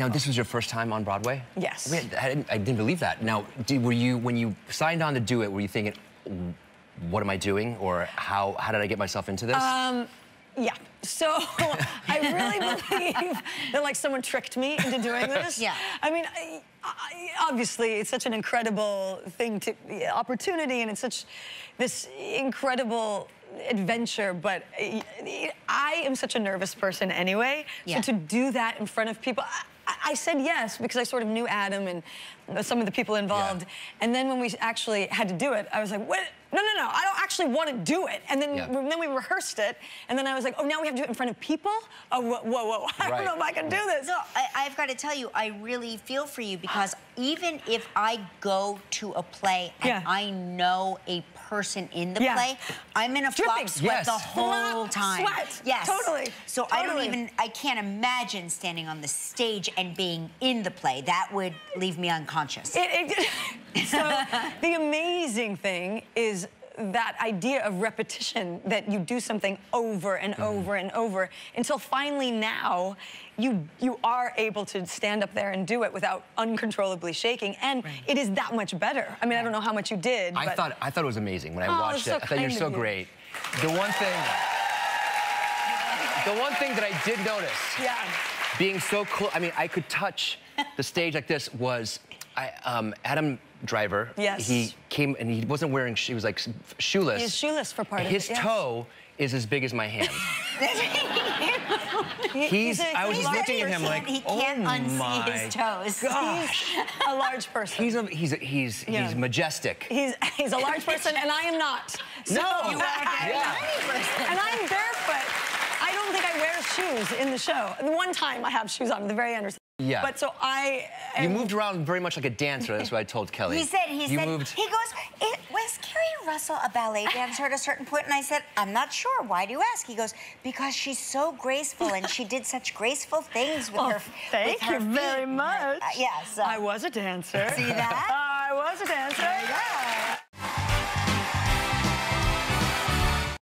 Now, this was your first time on Broadway? Yes. I, mean, I, didn't, I didn't believe that. Now, did, were you when you signed on to do it? Were you thinking, what am I doing, or how how did I get myself into this? Um, yeah. So I really believe that like someone tricked me into doing this. Yeah. I mean, I, I, obviously it's such an incredible thing to opportunity, and it's such this incredible adventure, but I am such a nervous person anyway. Yeah. So to do that in front of people, I, said yes because I sort of knew Adam and some of the people involved. Yeah. And then when we actually had to do it, I was like, what? No, no, no, I don't actually want to do it. And then, yeah. then we rehearsed it, and then I was like, oh, now we have to do it in front of people? Oh, whoa, whoa, whoa. I right. don't know if I can do this. No, I, have got to tell you, I really feel for you because even if I go to a play and yeah. I know a person in the yeah. play, I'm in a Dripping. flop sweat yes. the whole flop time. Sweat. Yes. Totally. So totally. I don't even, I can't imagine standing on the stage and being in the play. That would leave me unconscious. It, it, so the amazing thing is that idea of repetition, that you do something over and mm. over and over until finally now you you are able to stand up there and do it without uncontrollably shaking, and right. it is that much better. I mean, I don't know how much you did. I thought I thought it was amazing when I oh, watched it. So I thought you're so you. great. The one thing, the one thing that I did notice, yeah. being so close. I mean, I could touch the stage like this was I, um, Adam Driver. Yes. He came and he wasn't wearing. He was like shoeless. He's shoeless for part His of it. His toe is as big as my hand. he's, he's a, I was looking at him like, he can't oh unsee my his toes. Gosh. He's a large person. He's a, he's a, he's yeah. he's majestic. He's he's a large person, and I am not. So, no, you are yeah. And I'm barefoot. I don't think I wear shoes in the show. The one time I have shoes on the very end. Yeah. But so I. Am... You moved around very much like a dancer. That's what I told Kelly. He said. He you said. Moved... He goes. Was Keri Russell a ballet dancer at a certain point? And I said, I'm not sure. Why do you ask? He goes, because she's so graceful and she did such graceful things with well, her. Thank with you her very much. Uh, yes. I was a dancer. See that? I was a dancer. Yeah.